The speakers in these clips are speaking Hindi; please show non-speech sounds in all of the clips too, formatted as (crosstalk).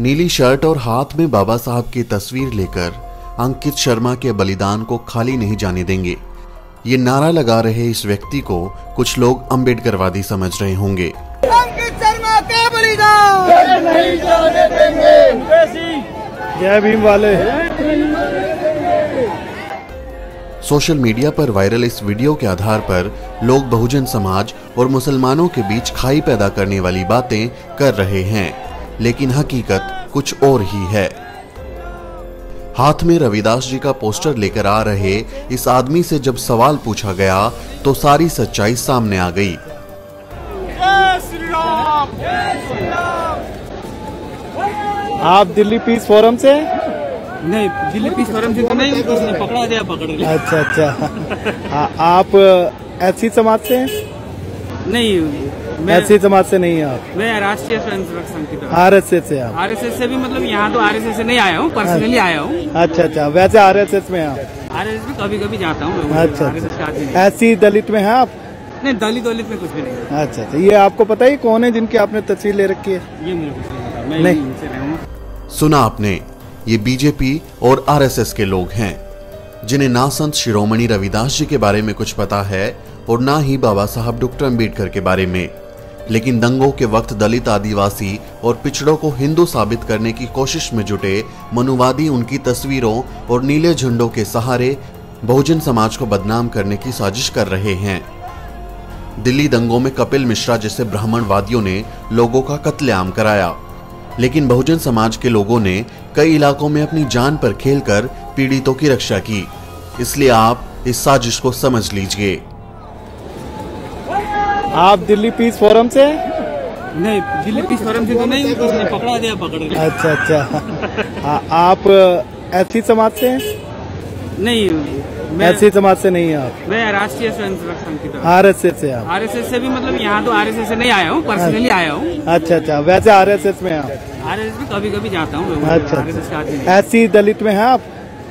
नीली शर्ट और हाथ में बाबा साहब की तस्वीर लेकर अंकित शर्मा के बलिदान को खाली नहीं जाने देंगे। ये नारा लगा रहे इस व्यक्ति को कुछ लोग अम्बेडकरवादी समझ रहे होंगे। अंकित शर्मा का बलिदान! जय भीम वाले। सोशल मीडिया पर वायरल इस वीडियो के आधार पर लोग बहुजन समाज और मुसलमानों के बीच खाई पैदा करने वाली बातें कर रहे हैं। लेकिन हकीकत कुछ और ही है। हाथ में रविदास जी का पोस्टर लेकर आ रहे इस आदमी से जब सवाल पूछा गया तो सारी सच्चाई सामने आ गई। आप दिल्ली पीस फोरम से नहीं दिल्ली पीस फोरम से तो नहीं उसने पकड़ा दिया पकड़ लिया। अच्छा अच्छा। (laughs) आ, आप ऐसी समाज से हैं? नहीं मैं ऐसी समाज से नहीं हैं आप। मैं राष्ट्रीय स्वयंसेवक संघ की तरफ़। आर एस एस से आप। आरएसएस से भी मतलब यहाँ तो आरएसएस से नहीं आया हूँ पर्सनली आया हूँ। अच्छा अच्छा। वैसे आर एस एस में आप? आर एस एस में कभी कभी जाता हूँ अच्छा। अच्छा। ऐसी दलित में है आप? नहीं दलित दलित में कुछ भी नहीं। है। अच्छा अच्छा। ये आपको पता ही कौन है जिनकी आपने तस्वीर ले रखी है? ये मुझे नहीं सुना आपने ये बीजेपी और आरएसएस के लोग हैं। जिन्हें ना संत शिरोमणि रविदास जी के बारे में कुछ पता है और ना ही बाबा साहब डॉक्टर अंबेडकर के बारे में। लेकिन दंगों के वक्त दलित आदिवासी और पिछड़ों को हिंदू साबित करने की कोशिश में जुटे मनुवादी उनकी तस्वीरों और नीले झंडों के सहारे बहुजन समाज को बदनाम करने की साजिश कर रहे हैं। दिल्ली दंगों में कपिल मिश्रा जैसे ब्राह्मणवादियों ने लोगों का कत्लेआम कराया। लेकिन बहुजन समाज के लोगों ने कई इलाकों में अपनी जान पर खेलकर पीड़ितों की रक्षा की। इसलिए आप इस साजिश को समझ लीजिए। आप दिल्ली पीस फोरम से नहीं दिल्ली पीस फोरम से तो नहीं उसने पकड़ा दिया पकड़ लिया अच्छा अच्छा। आ, आप ऐसी समाज से हैं? नहीं मैं ऐसी समाज से नहीं आप? मैं राष्ट्रीय स्वयंसेवक संघ की आर एस एस से आप? एस से भी मतलब यहाँ तो आरएसएस से नहीं आया हूँ पर्सनली आया हूँ। अच्छा अच्छा। वैसे आर एस एस में आप आर एस एस भी कभी कभी जाता हूँ अच्छा। ऐसी दलित में है आप?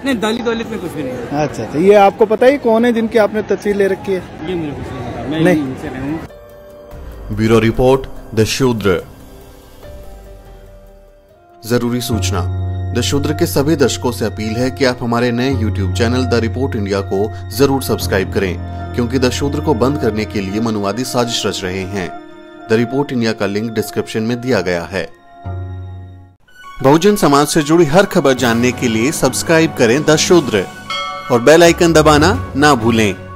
नहीं दलित दलित में कुछ भी नहीं है। अच्छा अच्छा ये आपको पता ही कौन है जिनकी आपने तस्वीर ले रखी है? ये मुझे कुछ नहीं पता मैं नहीं। ब्यूरो रिपोर्ट द शूद्र। ज़रूरी सूचना द शूद्र के सभी दर्शकों से अपील है कि आप हमारे नए YouTube channel the report India को ज़रूर सब्सक्राइब करें क्योंकि द शूद्र को बंद करने के लिए मनुवादी साजिश रच रहे हैं। द रिपोर्ट इंडिया का लिंक डिस्क्रिप्शन में दिया गया है। बहुजन समाज से जुड़ी हर खबर जानने के लिए सब्सक्राइब करें द शूद्र और बेल आइकन दबाना ना भूलें।